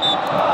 you